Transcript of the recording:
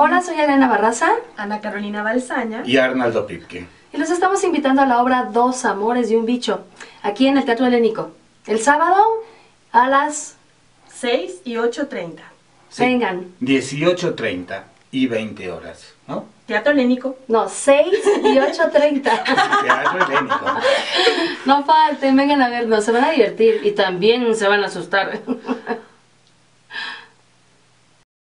Hola, soy Elena Barraza Ana Carolina Balsaña. y Arnaldo Pipke. y los estamos invitando a la obra Dos Amores y un Bicho, aquí en el Teatro Helénico. El sábado a las... 6 y 8.30. Sí. Vengan. 18.30 y 20 horas, ¿no? Teatro Helénico. No, 6 y 8.30. Teatro helénico. no falten, vengan a vernos, se van a divertir y también se van a asustar.